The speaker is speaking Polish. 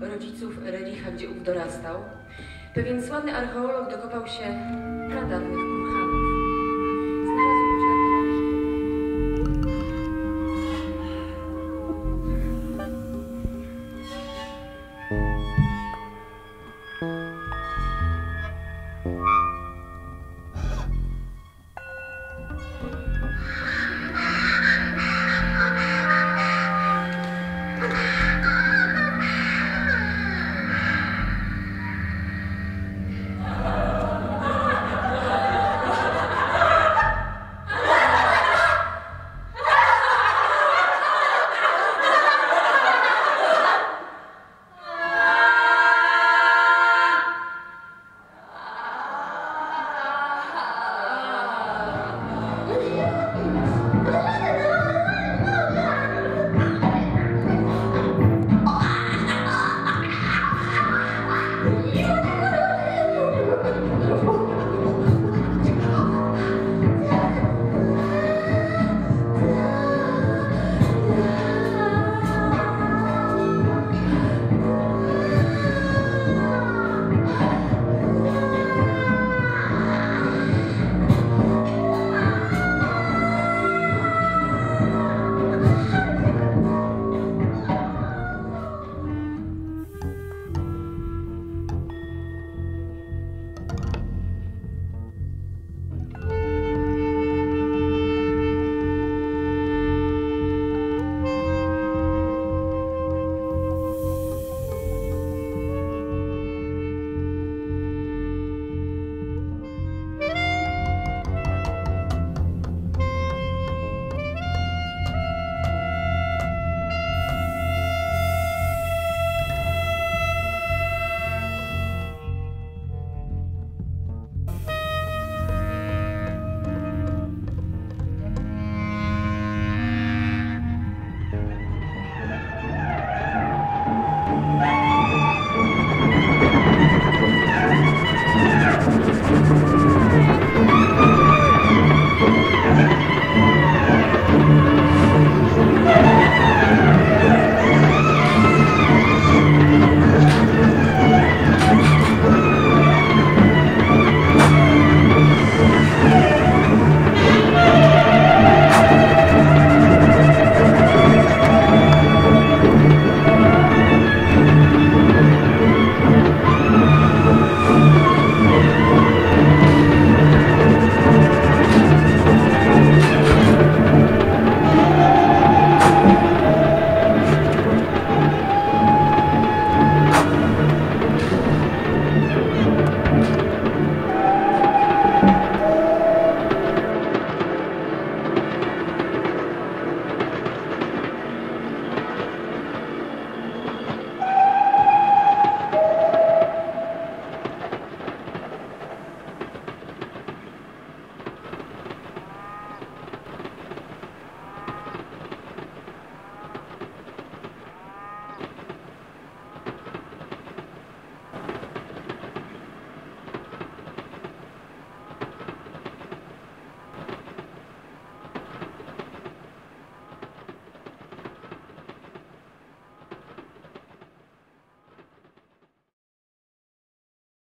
rodziców Rericha, gdzie ów dorastał, pewien sławny archeolog dokopał się pradawnych